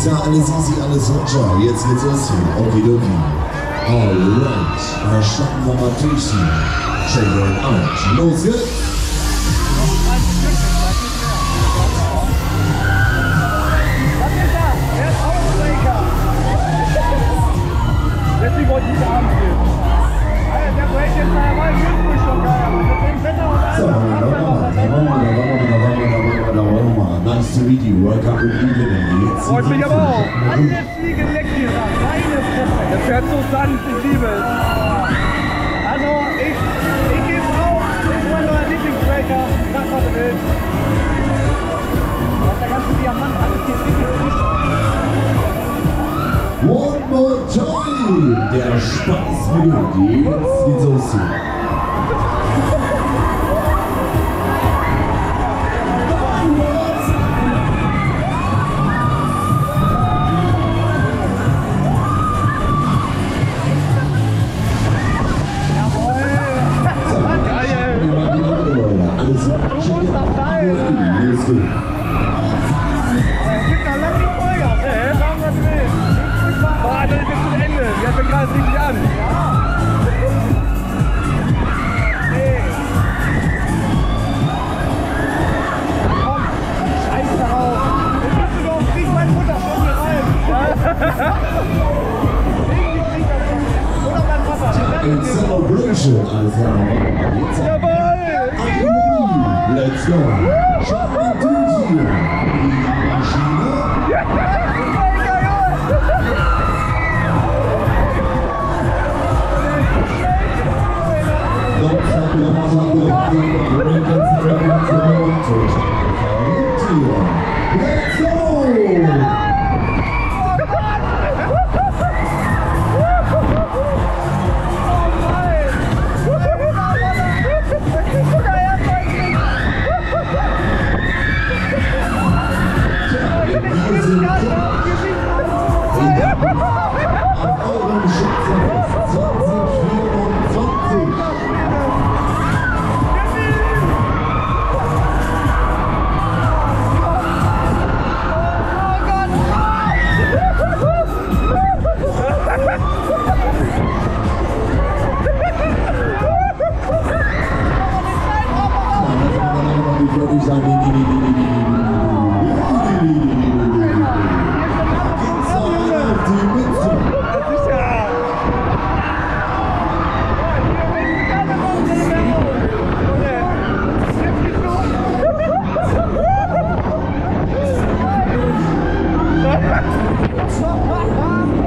ist ja alles easy, alles Sonja. Jetzt geht's los hier. Okidoki. Alright. Verstanden wir mal Tüchen. Check it out. Los geht's. Stars TV World Cup in Indien im letzten Freut mich aber auch. Alle fliegen leckt hier ran. Meine Fresse. Der fährt so sanft, ich liebe es. Also, ich, ich gebe auf. Das ist mein neuer Lieblingsbreaker. Mach was du willst. Der ganze Diamant an ist, hier wirklich. One more time. Der Spaß wieder. Jetzt geht's los. sein. Jawohl! Let's go! Let's go. What's up,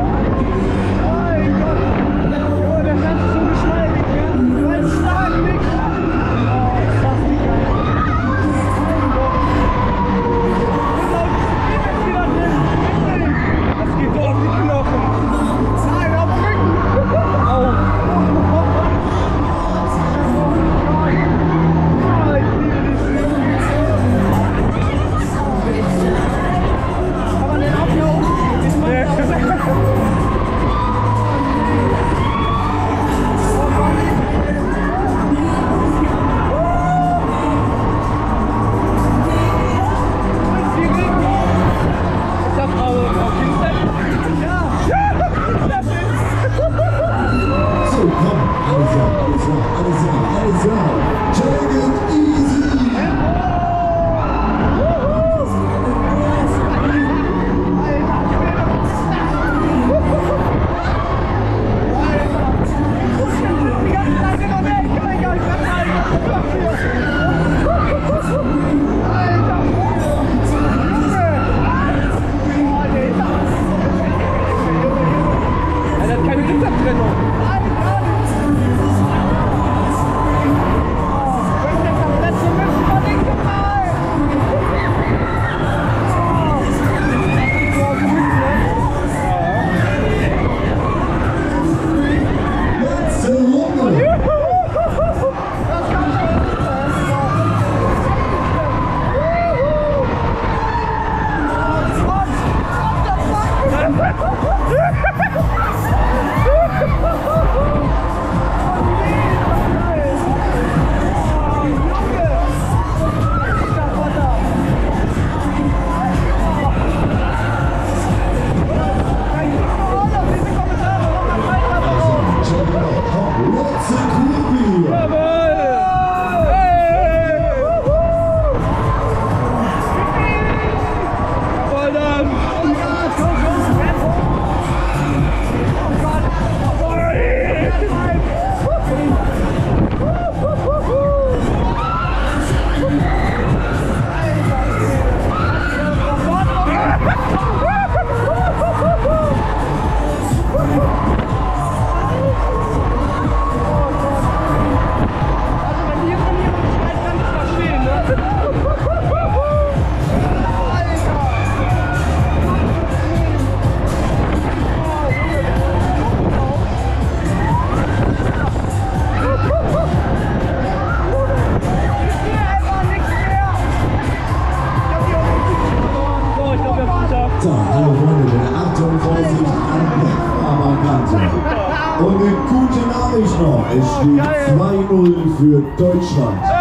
Hallo Freunde, bitte Achtung, Vorsicht an der Fahrerkante. Und eine gute Nachricht noch, es steht 2-0 für Deutschland.